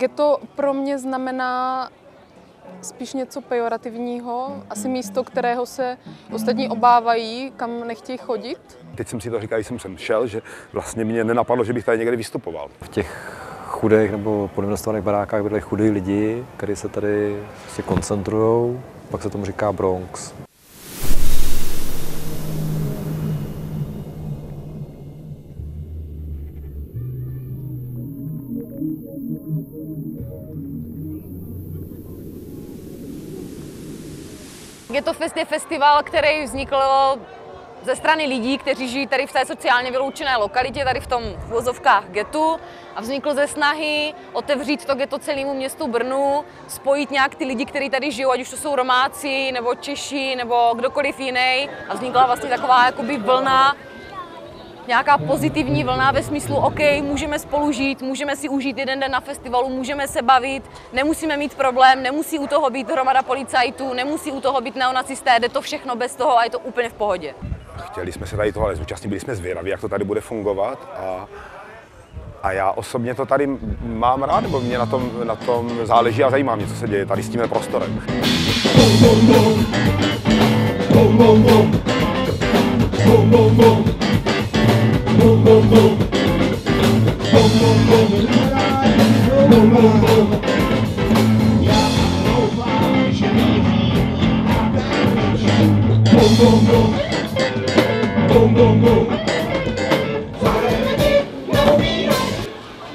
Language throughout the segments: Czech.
Ghetto pro mě znamená spíš něco pejorativního, asi místo, kterého se ostatní obávají, kam nechtějí chodit. Teď jsem si to říkal, když jsem sem šel, že vlastně mě nenapadlo, že bych tady někdy vystupoval. V těch chudých nebo podinvestovaných barákách bydlejí chudí lidi, kteří se tady si koncentrují, pak se tomu říká Bronx. Ghetto Fest je festival, který vznikl ze strany lidí, kteří žijí tady v té sociálně vyloučené lokalitě, tady v tom vozovkách getu a vznikl ze snahy otevřít to geto celému městu Brnu, spojit nějak ty lidi, kteří tady žijou, ať už to jsou Romáci, nebo Češi, nebo kdokoliv jiný. A vznikla vlastně taková jakoby vlna nějaká pozitivní vlna ve smyslu, OK, můžeme spolu žít, můžeme si užít jeden den na festivalu, můžeme se bavit, nemusíme mít problém, nemusí u toho být hromada policajtů, nemusí u toho být neonacisté, jde to všechno bez toho a je to úplně v pohodě. Chtěli jsme se tady toho ale zúčastnit, byli jsme zvědaví, jak to tady bude fungovat a, a já osobně to tady mám rád, nebo mě na tom, na tom záleží a zajímá mě, co se děje tady s tím prostorem.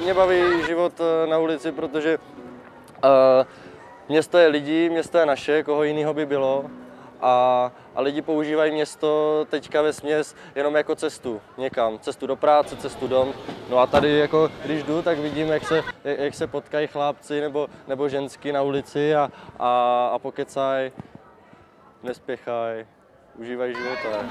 Mě baví život eh, na ulici, protože uh, město je lidí, město je naše, koho jiného by bylo. A, a lidi používají město teďka ve směs jenom jako cestu někam. Cestu do práce, cestu dom. No a tady jako, když jdu, tak vidím, jak se, jak se potkají chlápci nebo, nebo ženský na ulici a, a, a pokecají, nespěchají, užívají života.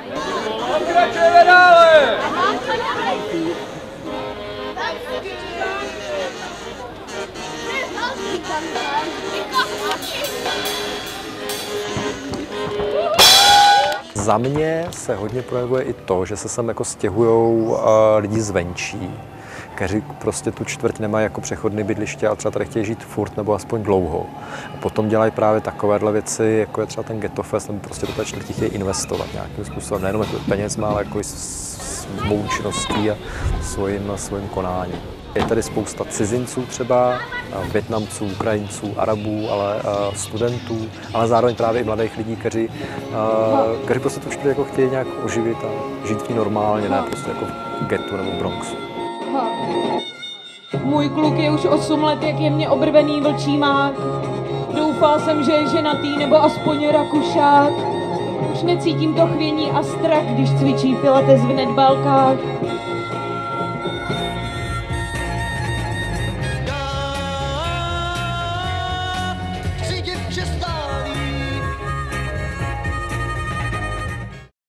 Za mě se hodně projevuje i to, že se sem jako stěhují uh, lidi zvenčí, kteří prostě tu čtvrť nemají jako přechodné bydliště a třeba tady chtějí žít furt nebo aspoň dlouho. A potom dělají právě takovéhle věci, jako je třeba ten Ghetto Fest, nebo prostě do té čtvrti chtějí investovat nějakým způsobem, nejenom jako penězma, ale jako i svou činností a svým, svým konáním. Je tady spousta cizinců třeba, Větnamců, Ukrajinců, Arabů, ale studentů, ale zároveň právě i mladých lidí, kteří, kteří prostě tu jako chtějí nějak oživit a žít v ní normálně, ne prostě jako v getu nebo v Bronxu. Můj kluk je už 8 let, jak je mě obrvený vlčí mák. Doufal jsem, že je ženatý nebo aspoň rakušák. Už necítím to chvění a strach, když cvičí pilates v nedbalkách.